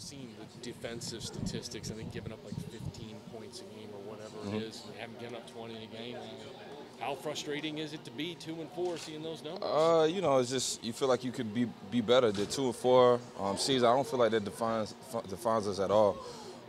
all seen the defensive statistics. I think giving up like 15 points a game or whatever Mm-hmm. it is. They haven't given up 20 in a game. How frustrating is it to be two and four, seeing those numbers? Uh, you know, it's just you feel like you could be be better. The two and four um, season, I don't feel like that defines defines us at all.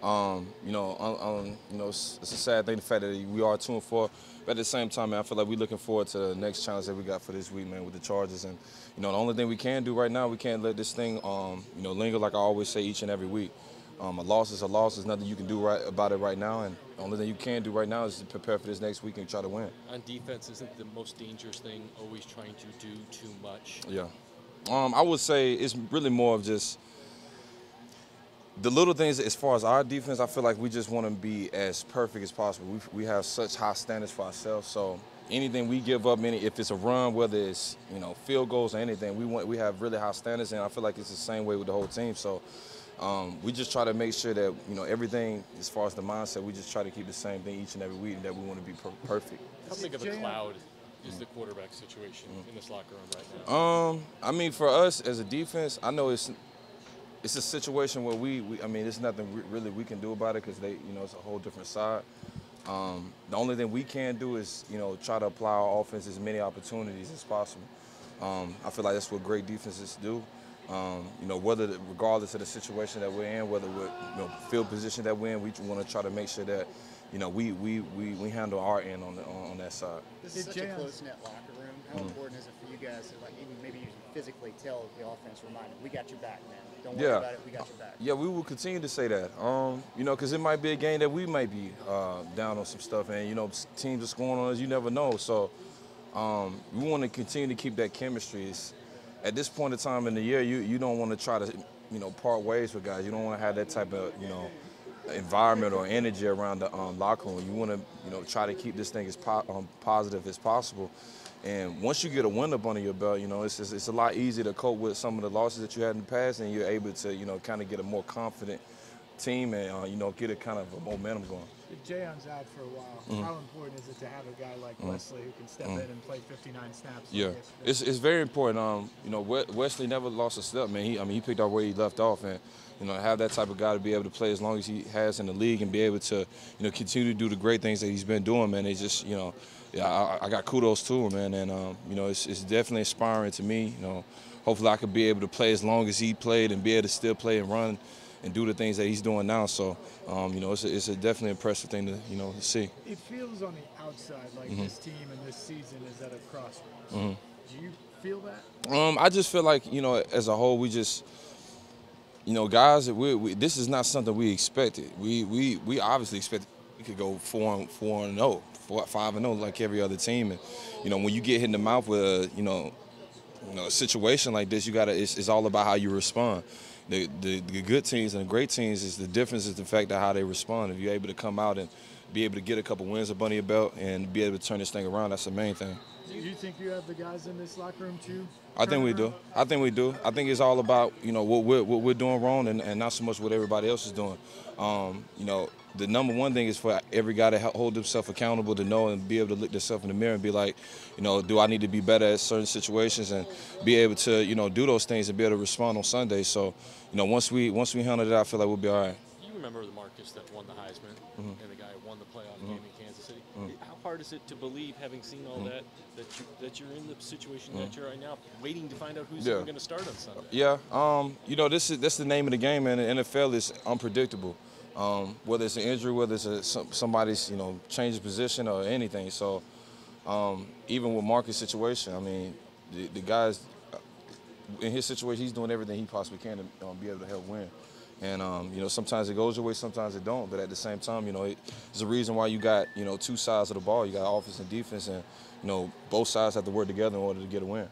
Um, you know, um, you know, it's, it's a sad thing the fact that we are two and four. But at the same time, man, I feel like we're looking forward to the next challenge that we got for this week, man, with the Chargers. And you know, the only thing we can do right now, we can't let this thing, um, you know, linger. Like I always say each and every week. Um, a loss is a loss. There's nothing you can do right about it right now. And the only thing you can do right now is prepare for this next week and try to win. On defense, isn't the most dangerous thing always trying to do too much? Yeah. Um, I would say it's really more of just the little things as far as our defense. I feel like we just want to be as perfect as possible. We, we have such high standards for ourselves. So anything we give up, any if it's a run, whether it's you know field goals or anything, we want we have really high standards, and I feel like it's the same way with the whole team. So. Um, we just try to make sure that you know everything as far as the mindset. We just try to keep the same thing each and every week, and that we want to be per- perfect. How big of a cloud is the quarterback situation Mm. in this locker room right now? Um, I mean, for us as a defense, I know it's it's a situation where we, we I mean, there's nothing re- really we can do about it because they, you know, it's a whole different side. Um, the only thing we can do is, you know, try to apply our offense as many opportunities as possible. Um, I feel like that's what great defenses do. Um, you know, whether the, regardless of the situation that we're in, whether we're you know field position that we're in, we want to try to make sure that, you know, we we, we, we handle our end on the, on, on that side. This This is is such a close knit locker room. How important is it for you guys to like even maybe you physically tell the offense, remind them, we got your back, man. Don't worry Yeah. about it. We got your back. Yeah, we will continue to say that. Um, you know, because it might be a game that we might be uh, down on some stuff, and you know, teams are scoring on us. You never know. So um, we want to continue to keep that chemistry. It's, at this point in time in the year, you you don't want to try to you know part ways with guys. You don't want to have that type of you know environment or energy around the um, locker room. You want to you know try to keep this thing as po- um, positive as possible. And once you get a win up under your belt, you know it's, it's it's a lot easier to cope with some of the losses that you had in the past, and you're able to you know kind of get a more confident team and uh, you know get a kind of a momentum going. If Jayon's out for a while, Mm-hmm. how important is it to have a guy like Wesley who can step in and play 59 snaps? Yeah, it's, it's very important. Um, you know, Wesley never lost a step, man. He, I mean, he picked up where he left off, and you know, have that type of guy to be able to play as long as he has in the league and be able to, you know, continue to do the great things that he's been doing, man. It's just, you know, yeah, I, I got kudos to him, man, and um, you know, it's, it's definitely inspiring to me. You know, hopefully I could be able to play as long as he played and be able to still play and run and do the things that he's doing now. So, um, you know, it's a, it's a definitely impressive thing to, you know, see. It feels on the outside like Mm-hmm. this team and this season is at a crossroads. Do you feel that? Um, I just feel like you know, as a whole, we just, you know, guys, we, we this is not something we expected. We we we obviously expected we could go four and four and zero, four, five and zero like every other team. And you know, when you get hit in the mouth with a you know, you know, a situation like this, you gotta. It's, it's all about how you respond. The, the the good teams and the great teams is the difference is the fact of how they respond. If you're able to come out and be able to get a couple wins up under your belt and be able to turn this thing around, that's the main thing. Do you think you have the guys in this locker room too? I think we do. I think we do. I think it's all about you know what we're what we're doing wrong and, and not so much what everybody else is doing. Um, you know, the number one thing is for every guy to hold himself accountable to know and be able to look themselves in the mirror and be like, you know, do I need to be better at certain situations and be able to you know do those things and be able to respond on Sunday. So, you know, once we once we handle that, I feel like we'll be all right. You remember the Marcus that won the Heisman Mm-hmm. and the guy who won the playoff game in Kansas City. How hard is it to believe, having seen all that, that you that you're in the situation that you're right now, waiting to find out who's Mm-hmm. Yeah. even going to start on Sunday? Yeah, um, you know, this is that's the name of the game, man. The NFL is unpredictable. Um, whether it's an injury, whether it's a, some, somebody's, you know, change of position or anything. So, um, even with Marcus' situation, I mean, the, the guy's uh, in his situation, he's doing everything he possibly can to um, be able to help win. And um, you know, sometimes it goes your way, sometimes it don't. But at the same time, you know, it, there's a reason why you got you know two sides of the ball. You got offense and defense, and you know both sides have to work together in order to get a win.